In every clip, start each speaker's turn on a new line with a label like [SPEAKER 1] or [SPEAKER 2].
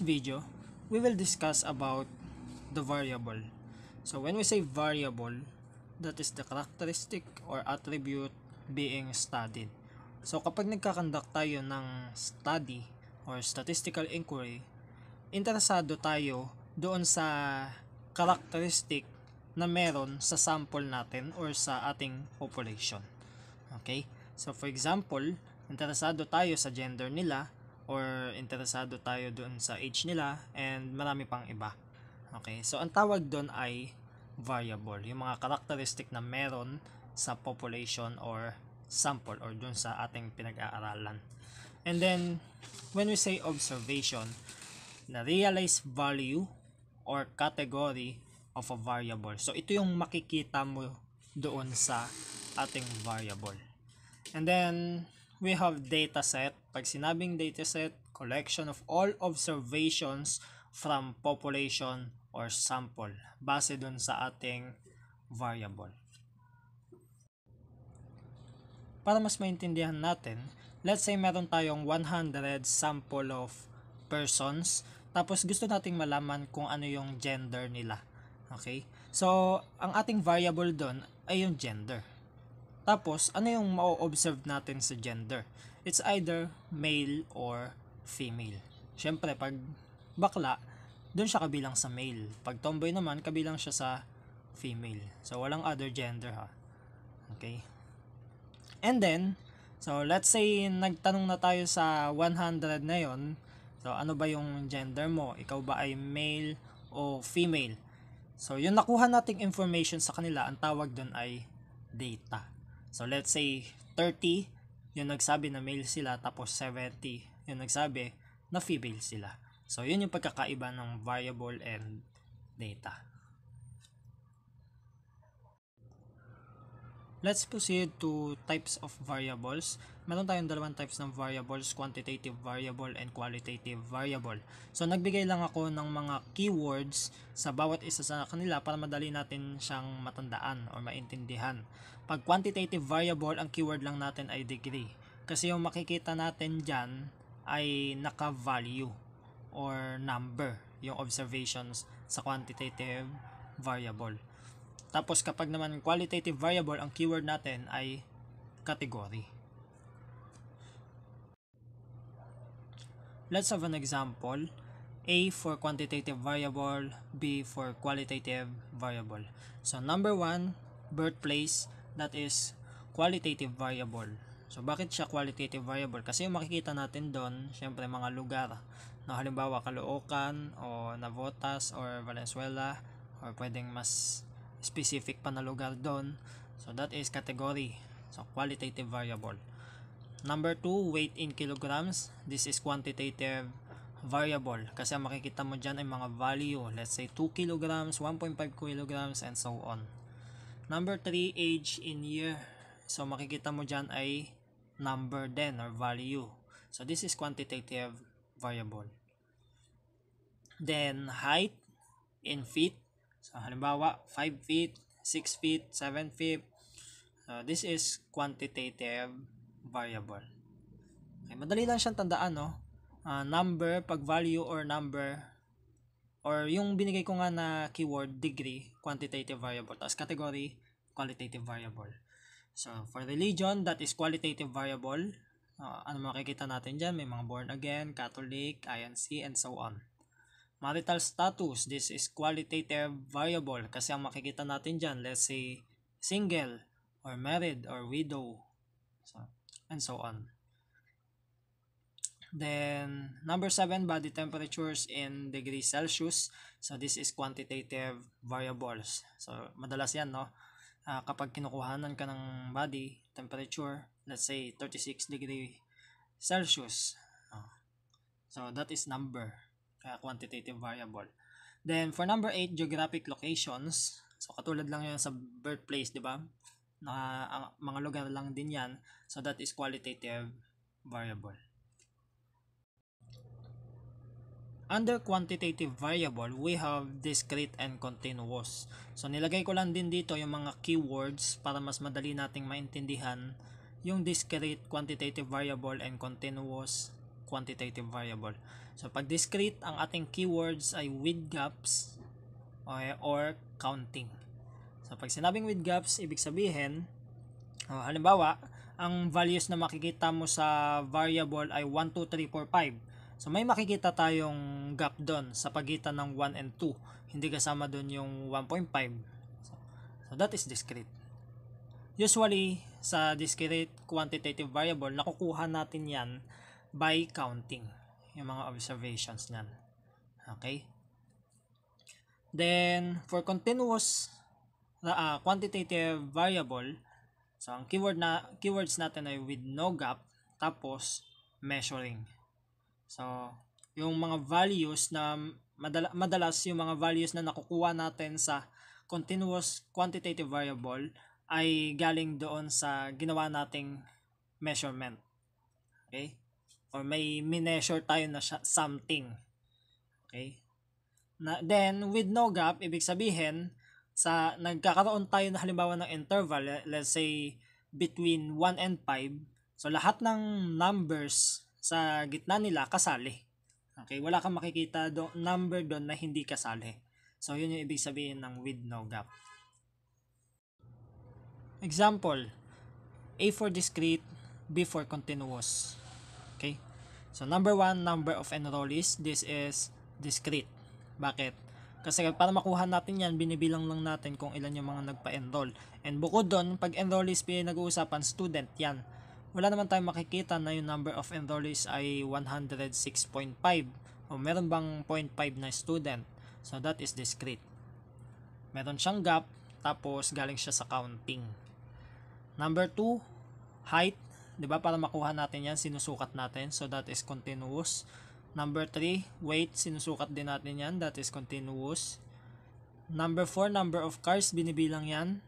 [SPEAKER 1] video, we will discuss about the variable. So when we say variable, that is the characteristic or attribute being studied. So kapag nagkakandak tayo ng study or statistical inquiry, interesado tayo doon sa characteristic na meron sa sample natin or sa ating population. Okay? So for example, interesado tayo sa gender nila or interesado tayo doon sa age nila and marami pang iba. Okay? So ang tawag doon ay variable, yung mga characteristic na meron sa population or sample or doon sa ating pinag-aaralan. And then, when we say observation, na realized value or category of a variable. So, ito yung makikita mo doon sa ating variable. And then, we have data set. Pag sinabing data set, collection of all observations from population or sample base doon sa ating variable. Para mas maintindihan natin, let's say meron tayong 100 sample of persons tapos gusto nating malaman kung ano yung gender nila. Okay? So, ang ating variable doon ay yung gender. Tapos, ano yung ma-observe natin sa gender? It's either male or female. Siyempre, pag bakla, doon siya kabilang sa male. Pag tomboy naman, kabilang siya sa female. So, walang other gender ha. Okay? And then, so let's say nagtanong na tayo sa 100 na yon. So, ano ba yung gender mo? Ikaw ba ay male o female? So, yung nakuha nating information sa kanila, ang tawag doon ay data. So, let's say 30, yung nagsabi na male sila, tapos 70, yung nagsabi na female sila. So, yun yung pagkakaiba ng variable and data. Let's proceed to types of variables. Meron tayong dalawang types ng variables, quantitative variable and qualitative variable. So nagbigay lang ako ng mga keywords sa bawat isa sa kanila para madali natin siyang matandaan o maintindihan. Pag quantitative variable, ang keyword lang natin ay degree. Kasi yung makikita natin dyan ay naka-value or number yung observations sa quantitative variable. Tapos kapag naman qualitative variable, ang keyword natin ay category. Let's have an example. A for quantitative variable, B for qualitative variable. So number one, birthplace, that is qualitative variable. So bakit siya qualitative variable? Kasi yung makikita natin doon, syempre mga lugar na halimbawa Caloocan o Navotas or Valenzuela or pwedeng mas specific pa na lugar doon. So that is category. So qualitative variable. Number 2, weight in kilograms. This is quantitative variable. Kasi ang makikita mo dyan ay mga value. Let's say 2 kilograms, 1.5 kilograms, and so on. Number 3, age in year. So makikita mo dyan ay number din or value. So this is quantitative variable. Then height in feet. So, halimbawa, 5 feet, 6 feet, 7 feet. So, this is quantitative variable. Okay, madali lang siyang tandaan, no? Uh, number, pag value or number, or yung binigay ko nga na keyword, degree, quantitative variable. Tapos category, qualitative variable. So, for religion, that is qualitative variable. Uh, ano makikita natin dyan? May mga born again, Catholic, INC, and so on. Marital status, this is qualitative variable kasi ang makikita natin dyan, let's say single or married or widow so, and so on. Then, number 7, body temperatures in degrees Celsius. So, this is quantitative variables. So, madalas yan, no? Uh, kapag kinukuhanan ka ng body temperature, let's say 36 degree Celsius. Uh, so, that is number kaya quantitative variable. Then, for number 8, geographic locations. So, katulad lang yan sa birthplace, di ba? Na, ang, mga lugar lang din yan. So, that is qualitative variable. Under quantitative variable, we have discrete and continuous. So, nilagay ko lang din dito yung mga keywords para mas madali nating maintindihan yung discrete, quantitative variable, and continuous quantitative variable. So pag discrete, ang ating keywords ay with gaps or counting. So pag sinabing with gaps, ibig sabihin, uh, halimbawa, ang values na makikita mo sa variable ay 1, 2, 3, 4, 5. So may makikita tayong gap doon sa pagitan ng 1 and 2. Hindi kasama doon yung 1.5. So, so that is discrete. Usually, sa discrete quantitative variable, nakukuha natin yan by counting yung mga observations niyan. Okay? Then, for continuous uh, quantitative variable, so ang keyword na keywords natin ay with no gap tapos measuring. So, yung mga values na madala, madalas yung mga values na nakukuha natin sa continuous quantitative variable ay galing doon sa ginawa nating measurement. Okay? Or may mineasure tayo na something. Okay? Na, then, with no gap, ibig sabihin, sa nagkakaroon tayo na halimbawa ng interval, let's say, between 1 and 5, so lahat ng numbers sa gitna nila kasali. Okay, wala kang makikita do, number doon na hindi kasali. So, yun yung ibig sabihin ng with no gap. Example, A for discrete, B for continuous. Okay? So, number one, number of enrollees. This is discrete. Bakit? Kasi para makuha natin yan, binibilang lang natin kung ilan yung mga nagpa-enroll. And bukod doon, pag enrollees pinag-uusapan, student yan. Wala naman tayong makikita na yung number of enrollees ay 106.5 o meron bang 0.5 na student. So that is discrete. Meron siyang gap, tapos galing siya sa counting. Number 2, height. 'Di ba Para makuha natin yan, sinusukat natin. So, that is continuous. Number 3, weight. Sinusukat din natin yan. That is continuous. Number 4, number of cars. Binibilang yan.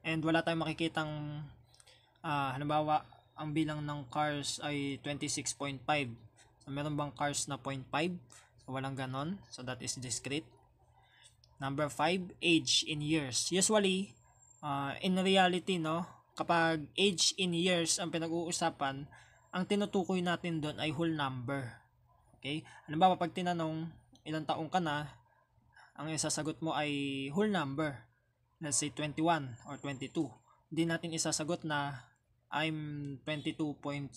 [SPEAKER 1] And wala tayong makikitang, uh, halimbawa, ang bilang ng cars ay 26.5. So, meron bang cars na 0.5? So, walang ganon. So, that is discrete. Number 5, age in years. Usually, uh, in reality, no, kapag age in years ang pinag-uusapan, ang tinutukoy natin doon ay whole number. Okay? Ba pag tinanong ilang taong ka na, ang isasagot mo ay whole number. Let's say 21 or 22. Hindi natin isasagot na I'm 22.0005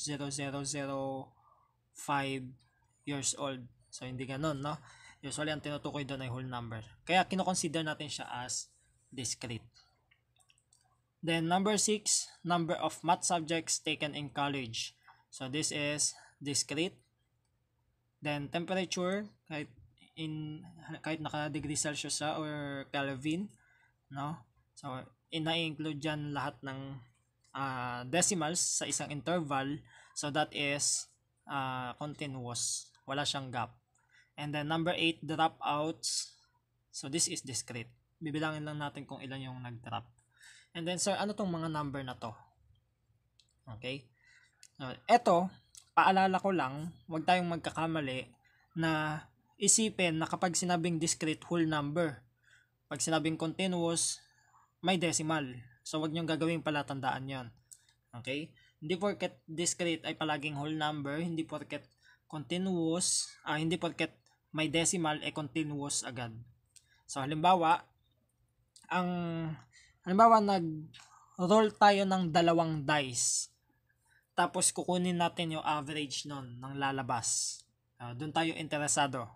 [SPEAKER 1] years old. So, hindi ganun, no? Usually, ang tinutukoy doon ay whole number. Kaya, kinoconsider natin siya as discrete. Then number 6, number of math subjects taken in college. So this is discrete. Then temperature, kahit in kahit naka degree Celsius sa or Kelvin, no? So ina-include diyan lahat ng uh, decimals sa isang interval. So that is uh, continuous. Wala siyang gap. And then number 8, dropouts. So this is discrete. Bibilangin lang natin kung ilan yung nag-drop. And then, sir, ano tong mga number na to? Okay? Uh, eto, paalala ko lang, huwag tayong magkakamali na isipin na kapag sinabing discrete whole number, pag sinabing continuous, may decimal. So, wag niyong gagawing palatandaan yon Okay? Hindi porket discrete ay palaging whole number, hindi porket continuous, ah, hindi porket may decimal ay continuous agad. So, halimbawa, ang Halimbawa, nag-roll tayo ng dalawang dice. Tapos, kukunin natin yung average nun ng lalabas. Uh, Doon tayo interesado.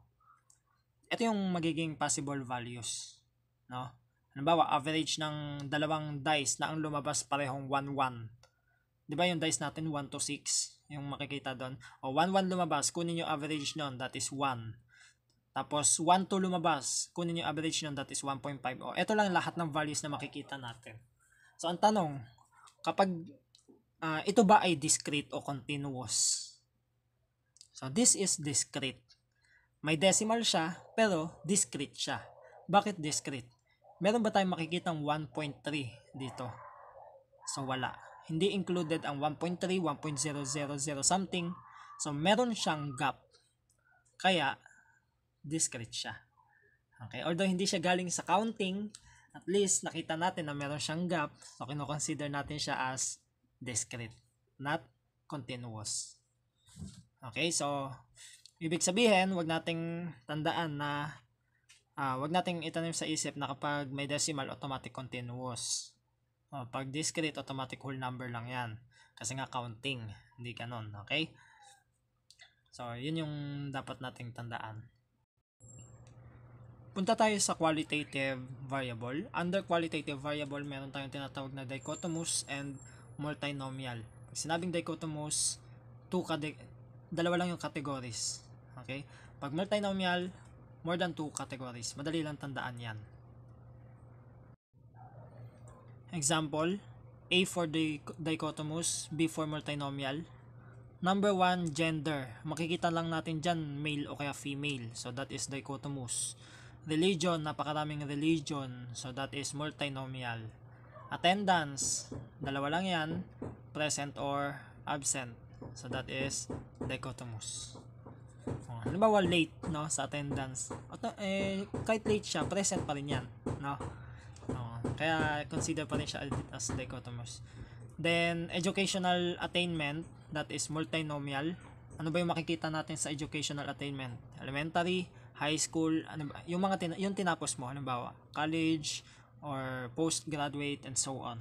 [SPEAKER 1] Ito yung magiging possible values. No? Halimbawa, average ng dalawang dice na ang lumabas parehong 1-1. Di ba yung dice natin 1 to 6? Yung makikita doon. O 1-1 lumabas, kunin yung average nun, that is 1. Tapos 1 to lumabas, kunin yung average nun, that is 1.5. O, ito lang lahat ng values na makikita natin. So, ang tanong, kapag uh, ito ba ay discrete o continuous? So, this is discrete. May decimal siya, pero discrete siya. Bakit discrete? Meron ba tayong makikitang 1.3 dito? So, wala. Hindi included ang 1.3, 1.000 something. So, meron siyang gap. Kaya, discrete siya. Okay, although hindi siya galing sa counting, at least nakita natin na meron siyang gap, so kino-consider natin siya as discrete, not continuous. Okay, so ibig sabihin, wag nating tandaan na ah wag nating itanim sa isip na kapag may decimal automatic continuous. O, pag discrete automatic whole number lang 'yan. Kasi nga counting, hindi kanon, okay? So, yun yung dapat nating tandaan. Punta tayo sa qualitative variable. Under qualitative variable, meron tayong tinatawag na dichotomous and multinomial. Pag sinabing dichotomous, two kade- dalawa lang yung categories. Okay? Pag multinomial, more than two categories. Madali lang tandaan yan. Example, A for di- dichotomous, B for multinomial. Number one, gender. Makikita lang natin dyan, male o kaya female. So, that is dichotomous. Religion, napakaraming religion. So, that is multinomial. Attendance, dalawa lang yan, present or absent. So, that is dichotomous. Oh, halimbawa, late, no, sa attendance. Auto, eh, kahit late siya, present pa rin yan, no. Oh, kaya, consider pa rin siya as dichotomous. Then, educational attainment, that is multinomial. Ano ba yung makikita natin sa educational attainment? Elementary, high school, ano ba, yung mga tin yung tinapos mo, halimbawa, college, or postgraduate, and so on.